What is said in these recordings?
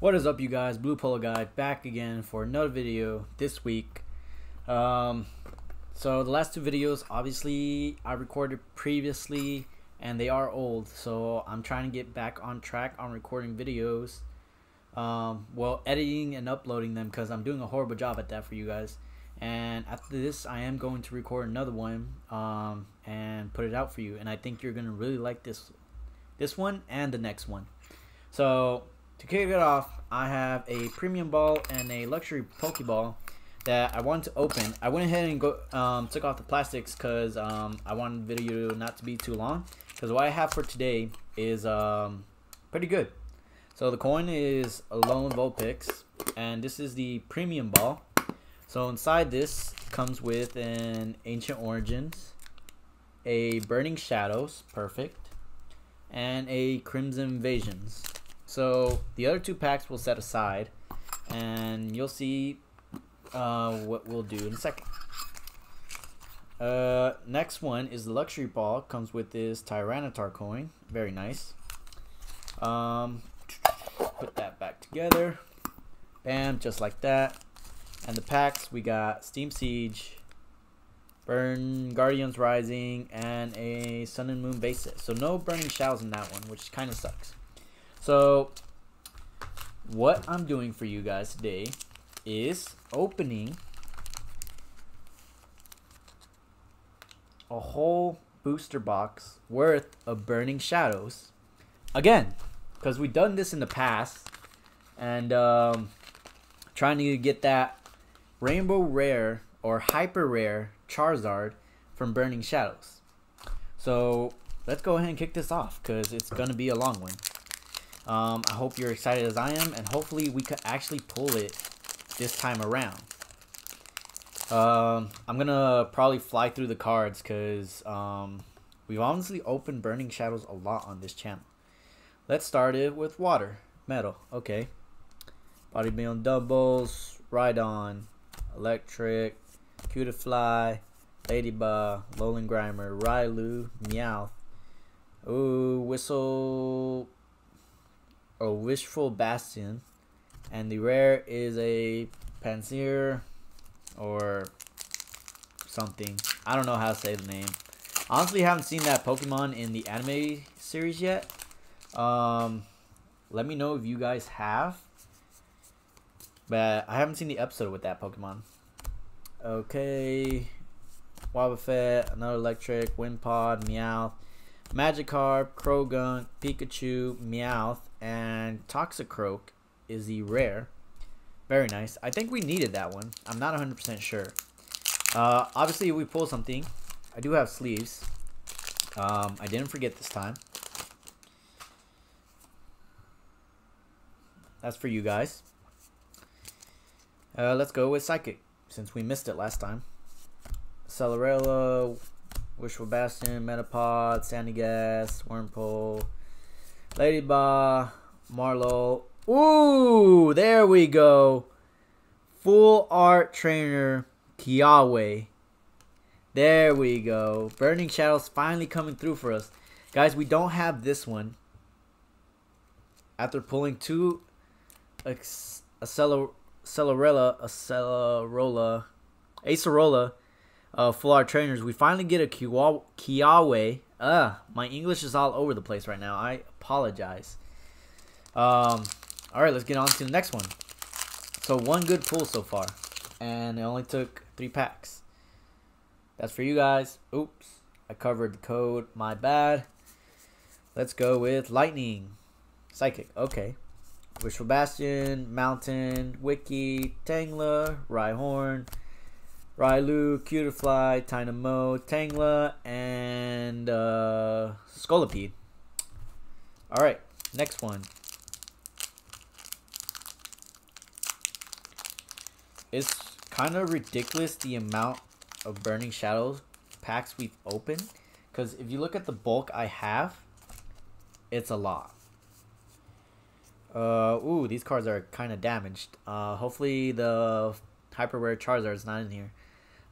What is up you guys, Blue Polo Guy back again for another video this week. Um, so the last two videos obviously I recorded previously and they are old so I'm trying to get back on track on recording videos. Um, well editing and uploading them because I'm doing a horrible job at that for you guys. And after this I am going to record another one um, and put it out for you and I think you're going to really like this this one and the next one. So to kick it off, I have a premium ball and a luxury Pokeball that I wanted to open. I went ahead and go um, took off the plastics because um, I wanted the video not to be too long. Because what I have for today is um, pretty good. So the coin is lone Vulpix, and this is the premium ball. So inside this comes with an Ancient Origins, a Burning Shadows, perfect, and a Crimson Invasions. So the other two packs we'll set aside, and you'll see uh, what we'll do in a second. Uh, next one is the luxury ball. Comes with this Tyranitar coin. Very nice. Um, put that back together. Bam, just like that. And the packs we got Steam Siege, Burn Guardians Rising, and a Sun and Moon base set. So no Burning Shadows in that one, which kind of sucks. So, what I'm doing for you guys today is opening a whole booster box worth of Burning Shadows. Again, because we've done this in the past, and um, trying to get that Rainbow Rare or Hyper Rare Charizard from Burning Shadows. So, let's go ahead and kick this off, because it's going to be a long one. Um, I hope you're excited as I am, and hopefully we could actually pull it this time around. Um, I'm gonna probably fly through the cards because um, we've honestly opened Burning Shadows a lot on this channel. Let's start it with water, metal, okay. Bodybuilding Dumbbells, Rhydon, Electric, Cutiefly, Ladybug, Alolan Grimer, Riolu, Meowth, Ooh, Whistle a Wishful Bastion, and the rare is a Pansear or something. I don't know how to say the name. Honestly, haven't seen that Pokemon in the anime series yet. Um, let me know if you guys have. But I haven't seen the episode with that Pokemon. Okay. Wobbuffet, another electric, Wimpod, Meowth, Magikarp, Croagunk, Pikachu, Meowth, and Toxicroak is the rare. Very nice. I think we needed that one. I'm not 100% sure. Uh, obviously, we pull something. I do have sleeves. Um, I didn't forget this time. That's for you guys. Uh, let's go with Psychic, since we missed it last time. Celarella, Wishful Bastion, Metapod, Sandygast, Wurmple, Ladybug, Marlowe. Ooh, there we go. Full art trainer Kiawe. There we go. Burning Shadows finally coming through for us. Guys, we don't have this one. After pulling two Acelarella, Acelerola, Acerola, uh, full art trainers, we finally get a Kiawe uh, my English is all over the place right now. I apologize. Um, all right, let's get on to the next one. So one good pull so far, and it only took three packs. That's for you guys. Oops, I covered the code. My bad. Let's go with lightning, psychic. Okay, wishful bastion, mountain, Wicke, tangler, rhyhorn. Riolu, Cutiefly, Tynamo, Tangla, and uh, Scolipede. Alright, next one. It's kind of ridiculous the amount of Burning Shadows packs we've opened. Because if you look at the bulk I have, it's a lot. Uh, ooh, these cards are kind of damaged. Uh, hopefully the Hyper Rare Charizard is not in here.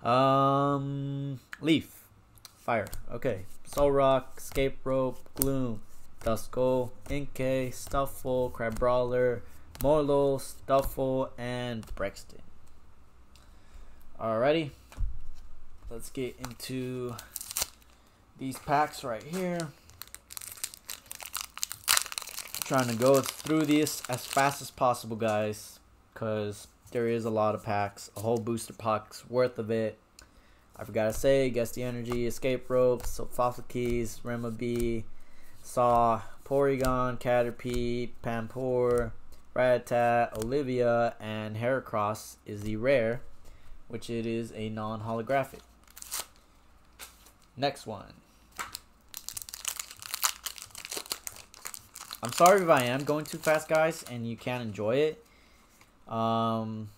Um, Leaf. Fire. Okay. Solrock, Escape Rope, Gloom, Duskull, Inkay, Stufful, Crabrawler, Molo, Stufful, and Brexton. Alrighty. Let's get into these packs right here. trying to go through this as fast as possible, guys, because there is a lot of packs, a whole booster pack's worth of it. I forgot to say, guess the energy, escape ropes, fossil keys, Rema B, Saw, Porygon, Caterpie, Panpour, Rattata, Olivia, and Heracross is the rare, which it is a non-holographic. Next one. I'm sorry if I am going too fast, guys, and you can't enjoy it. Um,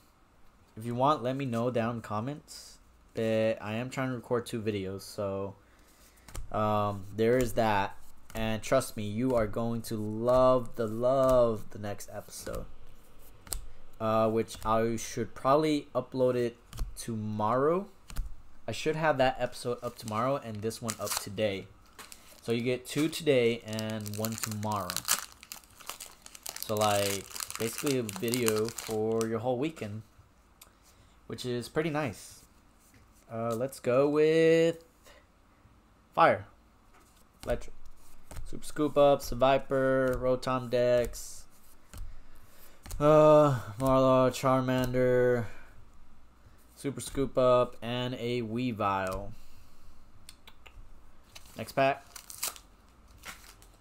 if you want, let me know down comments. But I am trying to record two videos, so um, there is that. And trust me, you are going to love the love the next episode. Uh, which I should probably upload it tomorrow. I should have that episode up tomorrow and this one up today. So you get two today and one tomorrow. So like basically a video for your whole weekend, which is pretty nice. Uh, let's go with fire, electric, super scoop up, Viper, Rotom Dex, uh, Marlo, Charmander, super scoop up, and a Weavile. Next pack.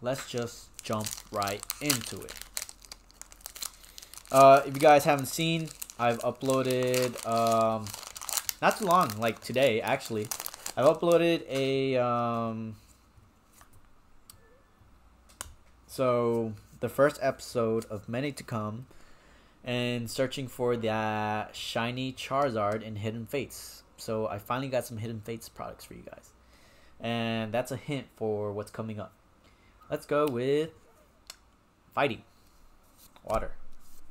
Let's just jump right into it. Uh, if you guys haven't seen, I've uploaded um, not too long, like today actually. I've uploaded a um, so the first episode of many to come, and searching for that shiny Charizard in Hidden Fates. So I finally got some Hidden Fates products for you guys, and that's a hint for what's coming up. Let's go with fighting, water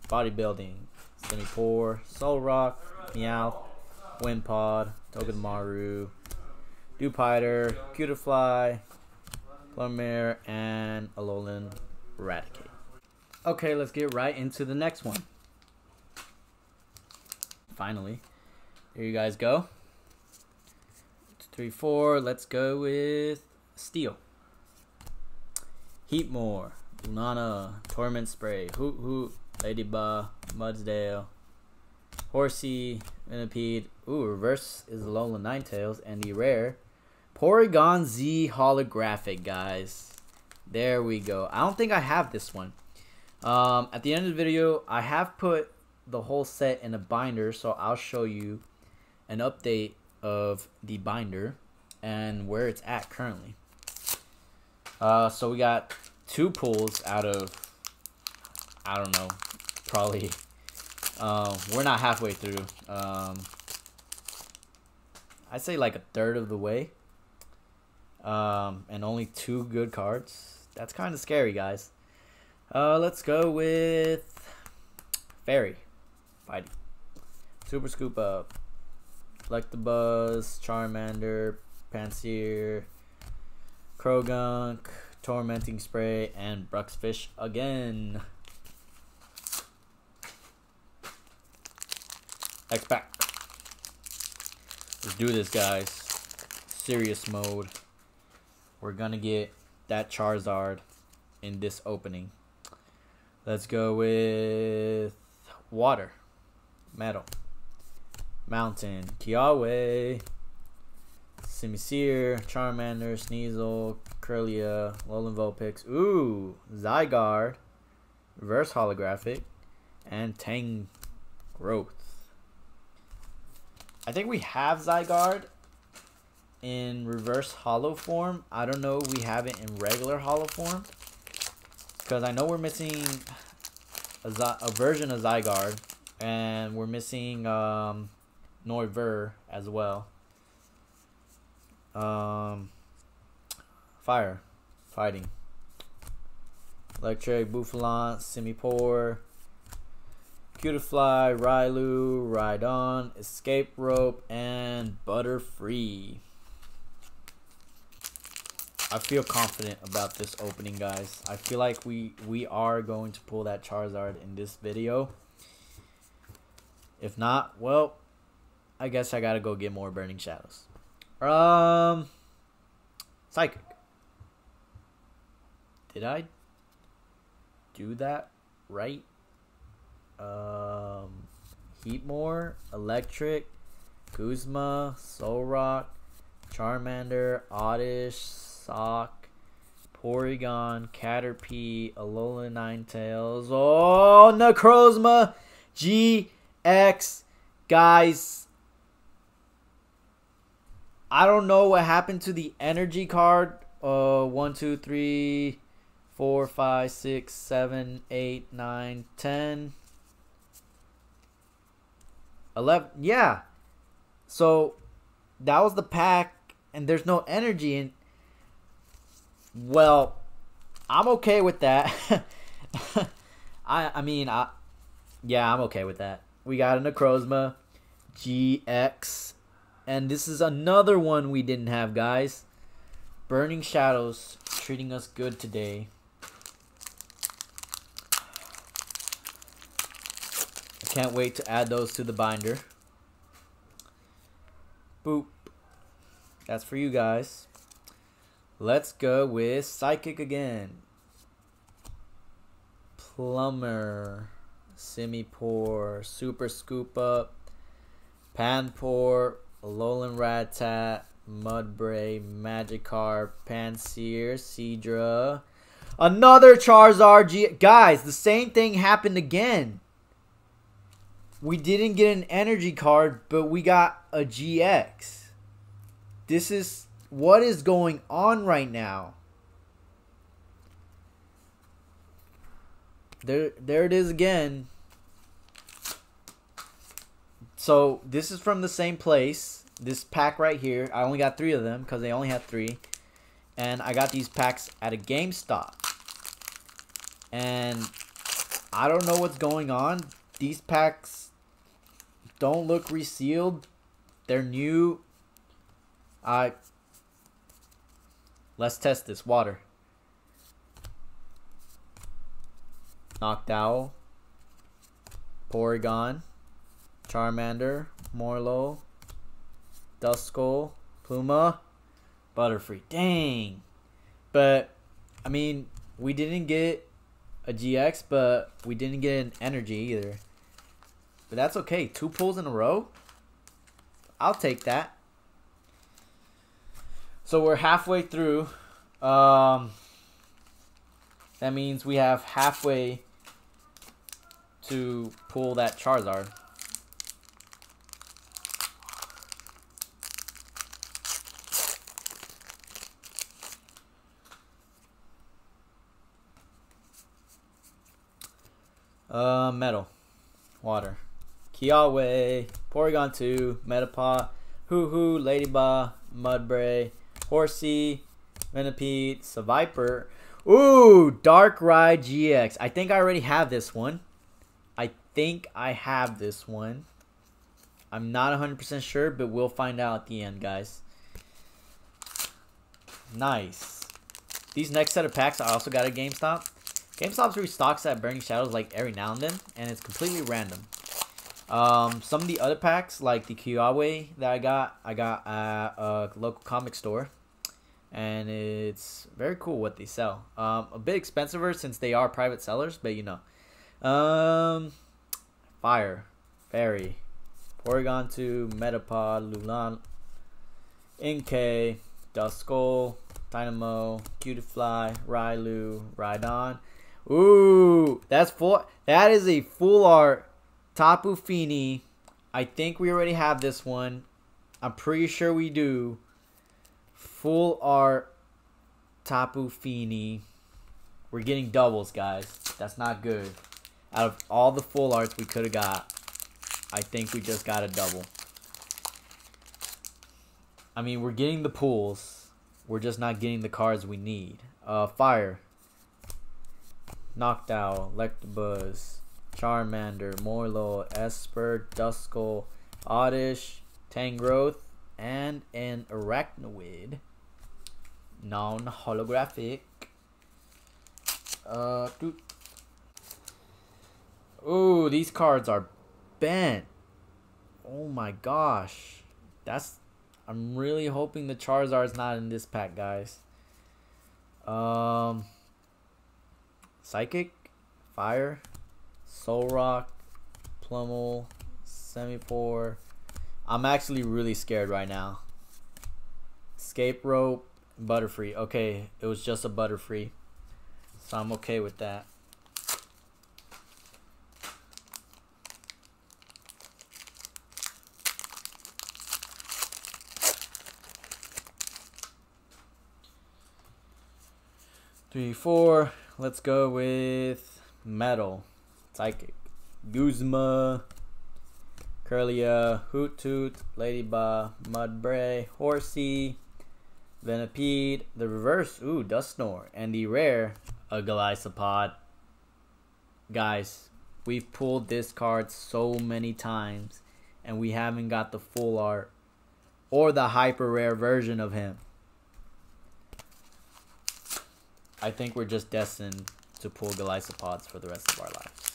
bodybuilding, Simipour, Solrock, Meow, Wimpod, Togedemaru, Dewpider, Cutiefly, Glamire, and Alolan Raticate. Okay, let's get right into the next one. Finally, here you guys go. Two, three, four. Let's go with Steel. Heatmor, Lunana, Torment Spray, Hoot Hoot, Ladybug, Mudsdale, Horsey, Minipede. Ooh, reverse is Lola Ninetales, and the rare Porygon Z holographic, guys. There we go. I don't think I have this one. Um, at the end of the video, I have put the whole set in a binder, so I'll show you an update of the binder and where it's at currently. Uh, so we got two pulls out of, I don't know, probably um, we're not halfway through. Um, I'd say like a third of the way. Um, and only two good cards. That's kind of scary, guys. Uh, let's go with Fairy. Fighting. Super Scoop Up. Electabuzz, Charmander, Pansear, Croagunk, Tormenting Spray, and Bruxfish again. X pack. Let's do this, guys. Serious mode. We're gonna get that Charizard in this opening. Let's go with water, metal, mountain, Kiawe, Simisear, Charmander, Sneasel, Kirlia, Lolan Vulpix, ooh, Zygarde, reverse holographic, and Tang Growth. I think we have Zygarde in reverse hollow form. I don't know we have it in regular hollow form. Because I know we're missing a, a, version of Zygarde. And we're missing um, Noivern as well. Um, fire. Fighting. Electric, Bouffalant, Simipour, Cutiefly, Riolu, Rhydon, Escape Rope, and Butterfree. I feel confident about this opening, guys. I feel like we we are going to pull that Charizard in this video. If not, well, I guess I gotta go get more Burning Shadows. Um, Psychic. Did I do that right? Um, Heatmor, Electric, Guzma, Solrock, Charmander, Oddish, Sock, Porygon, Caterpie, Alola Ninetales. Oh, Necrozma, GX. Guys, I don't know what happened to the energy card. Uh, one, two, three, four, five, six, seven, eight, nine, ten. 11 yeah. So that was the pack and there's no energy and well i'm okay with that. I i mean i yeah i'm okay with that. We got a necrozma gx and this is another one we didn't have guys. Burning shadows treating us good today Can't wait to add those to the binder. Boop. That's for you guys. Let's go with Psychic again. Plumber. Simipour. Super Scoop Up. Panpour. Alolan Rattata. Mudbray. Magikarp. Pansear. Seadra. Another Charizard G. Guys, the same thing happened again. We didn't get an energy card, but we got a GX. This is what is going on right now. There there it is again. So, this is from the same place. This pack right here. I only got 3 of them cuz they only had 3. And I got these packs at a GameStop. And I don't know what's going on. These packs don't look resealed. They're new. I let's test this water. Noctowl, Porygon, Charmander, Morlo, Duskull, Pluma, Butterfree. Dang. But I mean, we didn't get a GX, but we didn't get an energy either. But that's okay. Two pulls in a row. I'll take that. So we're halfway through. Um, that means we have halfway to pull that Charizard. Uh, metal, water. Kiawe, Porygon 2, Metapod, Hoo Hoo, Ladybug, Mudbray, Horsey, Venipede, Seviper. Ooh, Darkrai GX. I think I already have this one. I think I have this one. I'm not 100% sure, but we'll find out at the end, guys. Nice. These next set of packs I also got at GameStop. GameStop restocks that Burning Shadows like every now and then, and it's completely random. Um, some of the other packs, like the Kiawe that I got, I got at a local comic store. And it's very cool what they sell. Um, a bit expensive since they are private sellers, but you know. Um, Fire, Fairy, Porygon 2, Metapod, Lulan, Inkay, Duskull, Tynamo, Cutiefly, Riolu, Rhydon. Ooh, that's full. That is a full art Tapu Fini. I think we already have this one. I'm pretty sure we do. Full art Tapu Fini. We're getting doubles, guys. That's not good. Out of all the full arts we could have got, I think we just got a double. I mean, we're getting the pools. We're just not getting the cards we need. Uh, Fire. Noctowl. Electabuzz. Charmander, Morlo, Esper, Duskull, Oddish, Tangrowth, and an Arachnoid. non-holographic. Uh. Ooh, these cards are bent. Oh my gosh. That's I'm really hoping the Charizard's not in this pack, guys. Um Psychic, Fire, Solrock, Plumel, Simipour. I'm actually really scared right now. Escape Rope, Butterfree. Okay, it was just a Butterfree. So I'm okay with that. Three, four. Let's go with Metal. Psychic. Guzma. Kirlia. Hoothoot. Ladybug. Mudbray. Horsey, Venipede. The reverse. Ooh, Dusknoir. And the rare. A. Guys, we've pulled this card so many times. And we haven't got the full art. Or the hyper rare version of him. I think we're just destined to pull Golisopods for the rest of our lives.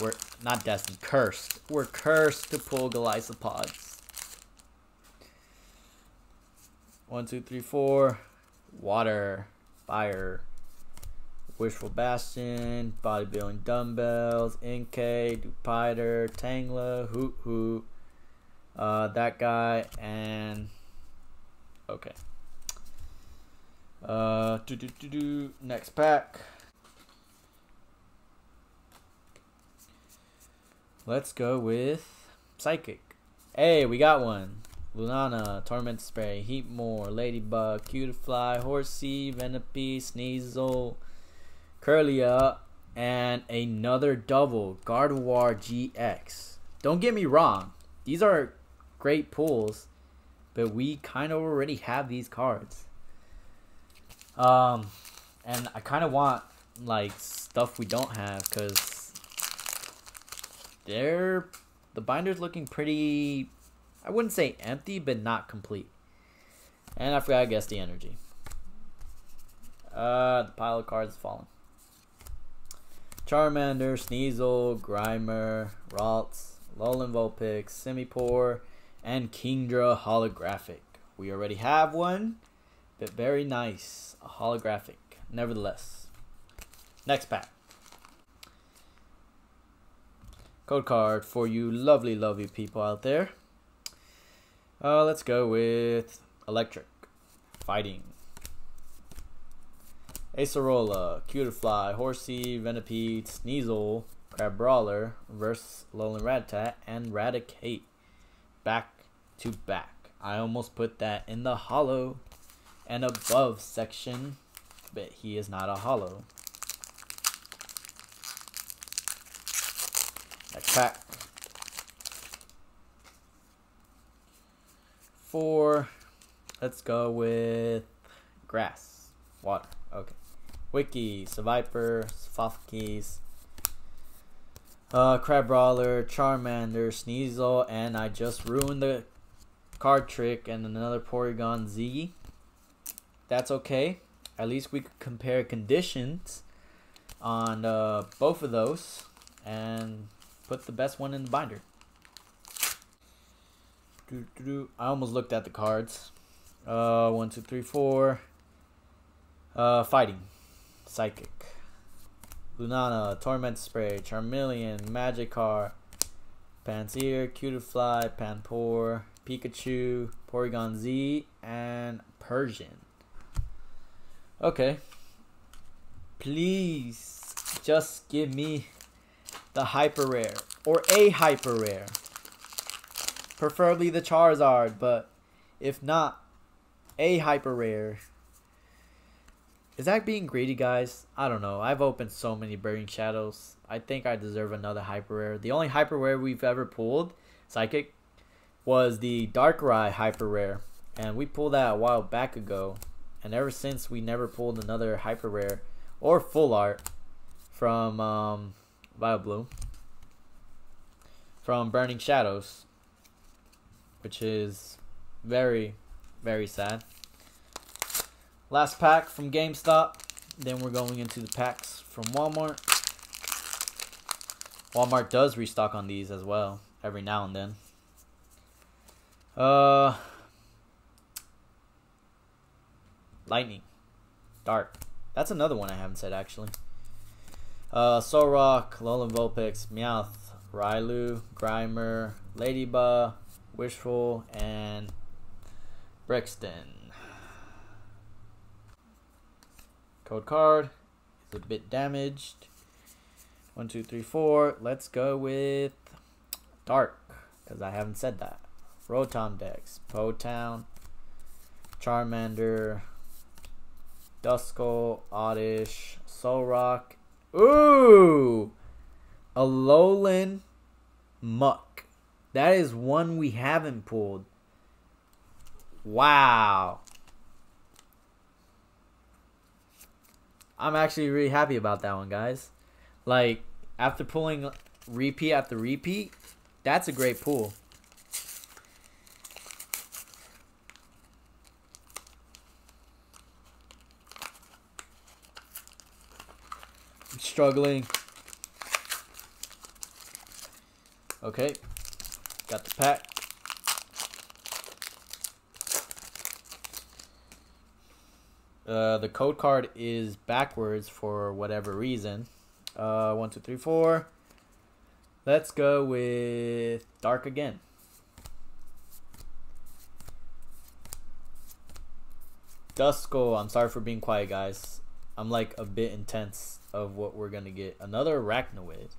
We're not destined, cursed. We're cursed to pull Golisopods. One, two, three, four. Water, fire, wishful bastion, bodybuilding dumbbells, Inkay, Dewpider, Tangela, Hoot Hoot, uh, that guy, and okay. Uh, do, do, do, do. Next pack. Let's go with Psychic. Hey, we got one. Lunana, Torment Spray, Heatmor, Ladybug, Cutiefly, Horsey, Venipede, Sneasel, Kirlia, and another double, Gardevoir GX. Don't get me wrong, these are great pulls, but we kind of already have these cards. Um, and I kind of want like stuff we don't have because they're the binder's looking pretty. I wouldn't say empty, but not complete. And I forgot to guess the energy. Uh, the pile of cards is falling. Charmander, Sneasel, Grimer, Ralts, Lolan Vulpix, Simipour, and Kingdra Holographic. We already have one. But very nice. A holographic, nevertheless. Next pack. Code card for you lovely, lovely people out there. Uh, let's go with Electric. Fighting. Acerola, Cutiefly, Horsey, Venipede, Sneasel, Crabrawler, Reverse Lolan Rattata, and Radicate. Back to back. I almost put that in the hollow and above section, but he is not a hollow. Next pack. Four. Let's go with grass. Water. Okay. Wicke, Seviper, Sophocles, uh, Crabrawler, Charmander, Sneasel, and I just ruined the card trick and another Porygon Z that's okay. At least we could compare conditions on uh, both of those and put the best one in the binder. I almost looked at the cards. Uh, one, two, three, four. Uh, fighting, psychic, Lunana, Torment Spray, Charmeleon, Magikarp, Pansear, Cutiefly, Panpour, Pikachu, Porygon Z, and Persian. Okay. Please just give me the hyper rare or a hyper rare. Preferably the Charizard, but if not, a hyper rare. Is that being greedy, guys? I don't know. I've opened so many Burning Shadows. I think I deserve another hyper rare. The only hyper rare we've ever pulled, Psychic, was the Darkrai hyper rare. And we pulled that a while back ago. And ever since, we never pulled another hyper rare or full art from um, Vileplume from Burning Shadows, which is very, very sad. Last pack from GameStop. Then we're going into the packs from Walmart. Walmart does restock on these as well every now and then. Uh, Lightning, Dark. That's another one I haven't said actually. Uh, Solrock, Alolan Vulpix, Meowth, Riolu, Grimer, Ladybug, Wishful, and Brixton. Code card is a bit damaged. One, two, three, four. Let's go with Dark, because I haven't said that. Rotom Dex, Po Town, Charmander, Duskull, Oddish, Solrock. Ooh! Alolan Muck. That is one we haven't pulled. Wow. I'm actually really happy about that one, guys. Like, after pulling repeat after repeat, that's a great pull. I'm struggling. Okay, got the pack. Uh, the code card is backwards for whatever reason. Uh, one, two, three, four. Let's go with dark again. Duskull, I'm sorry for being quiet, guys. I'm like a bit intense of what we're gonna get. Another Arachnoid.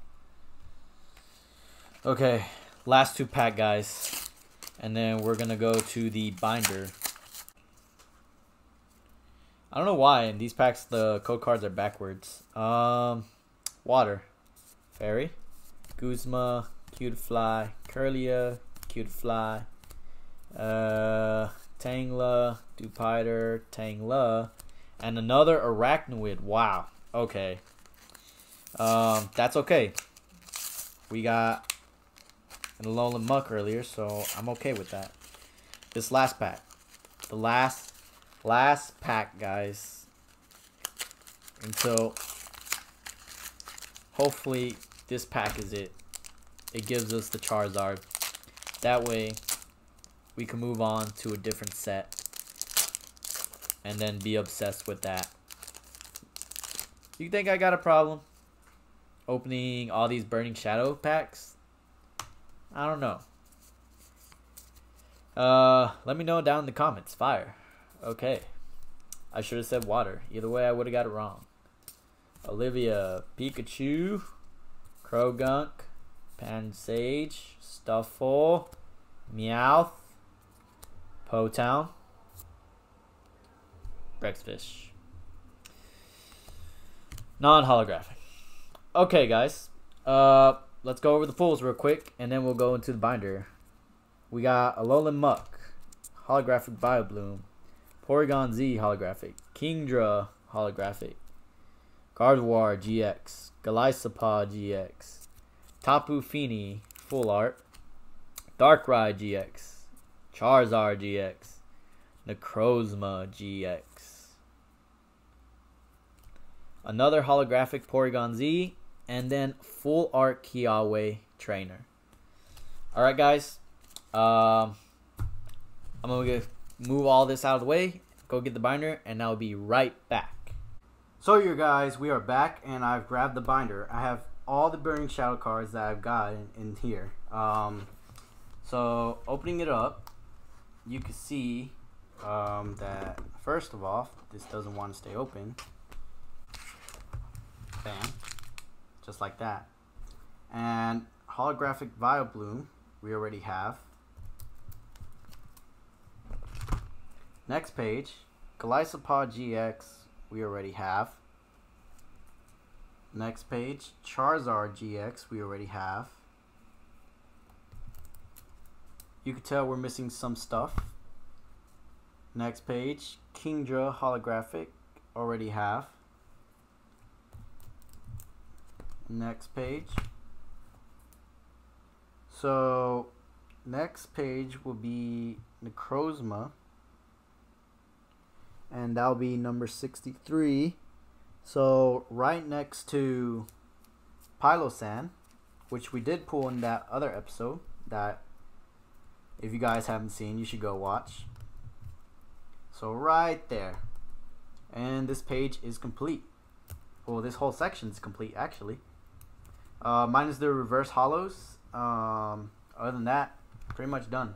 Okay, last two pack, guys. And then we're gonna go to the binder. I don't know why in these packs the code cards are backwards. Um, water, fairy, Guzma, Cutiefly, Kirlia, Cutiefly, uh, Tangela, Dewpider, Tangela, and another Arachnoid. Wow. Okay. Um, that's okay. We got an Alolan Muck earlier, so I'm okay with that. This last pack. The last Last pack, guys. Until hopefully this pack is it. It gives us the Charizard. That way we can move on to a different set and then be obsessed with that. You think I got a problem opening all these Burning Shadow packs? I don't know. Uh, let me know down in the comments. Fire. Okay. I should have said water. Either way, I would have got it wrong. Olivia, Pikachu, Croagunk, Pansage, Stufful, Meowth, Po Town, Brexfish. Non-holographic. Okay, guys. Uh, let's go over the pulls real quick, and then we'll go into the binder. We got Alolan Muck, Holographic Vileplume, Porygon Z holographic, Kingdra holographic, Gardevoir GX, Golisopod GX, Tapu Fini full art, Darkrai GX, Charizard GX, Necrozma GX. Another holographic Porygon Z, and then full art Kiawe trainer. Alright guys, um, I'm to move all this out of the way, go get the binder, and I'll be right back. So you guys, we are back, and I've grabbed the binder. I have all the Burning Shadow cards that I've got in, in here. Um, so opening it up, you can see um, that first of all, this doesn't want to stay open. Bam, just like that. And holographic Vileplume, we already have. Next page, Golisopod GX, we already have. Next page, Charizard GX, we already have. You can tell we're missing some stuff. Next page, Kingdra holographic, already have. Next page. So, next page will be Necrozma. and that'll be number 63. So right next to Pylosan, which we did pull in that other episode that if you guys haven't seen, you should go watch. So right there. And this page is complete. Well, this whole section is complete actually. Uh, minus the reverse hollows. Um, other than that, pretty much done.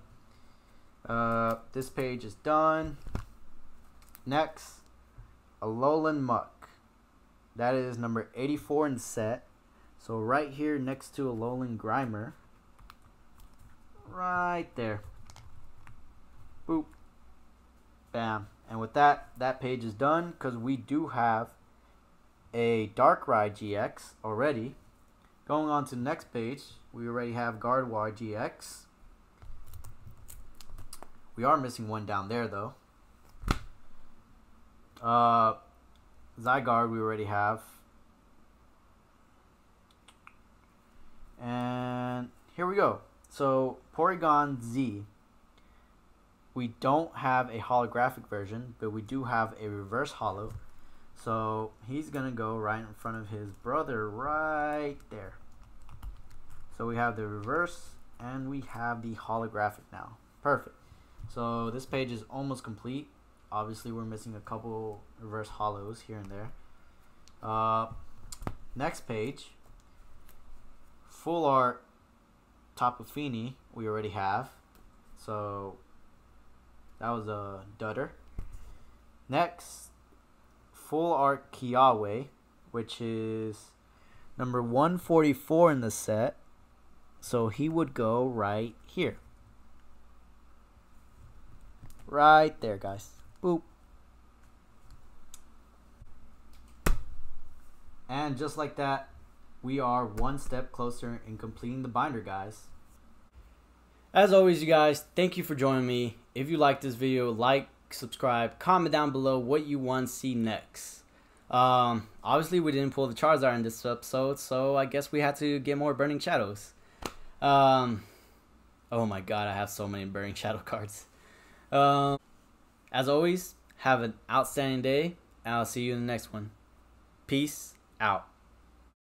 Uh, this page is done. Next, Alolan Muck. That is number 84 in set. So right here next to Alolan Grimer. Right there. Boop. Bam. And with that, that page is done because we do have a Darkrai GX already. Going on to the next page, we already have Gardevoir GX. We are missing one down there though. Uh, Zygarde we already have. And here we go. So Porygon Z. We don't have a holographic version, but we do have a reverse hollow. So he's going to go right in front of his brother right there. So we have the reverse and we have the holographic now. Perfect. So this page is almost complete. Obviously we're missing a couple reverse hollows here and there. Uh, next page. Full art Tapu Fini we already have. So that was a dutter. Next, full art Kiawe, which is number 144 in the set. So he would go right here. Right there, guys. Boop. And just like that, we are one step closer in completing the binder, guys. As always, you guys, thank you for joining me. If you like this video, subscribe, comment down below what you want to see next. Um, obviously, we didn't pull the Charizard in this episode, so I guess we had to get more Burning Shadows. Um, oh my god, I have so many Burning Shadow cards. Um, as always, have an outstanding day, and I'll see you in the next one. Peace out.